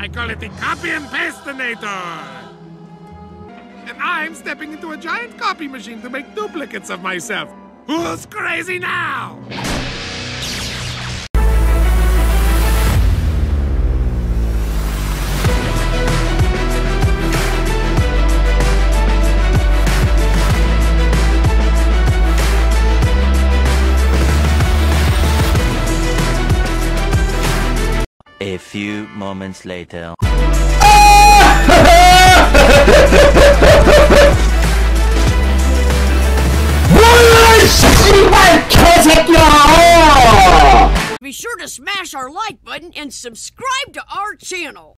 I call it the copy and pastinator. And I'm stepping into a giant copy machine to make duplicates of myself. Who's crazy now? A few moments later. Be sure to smash our like button and subscribe to our channel.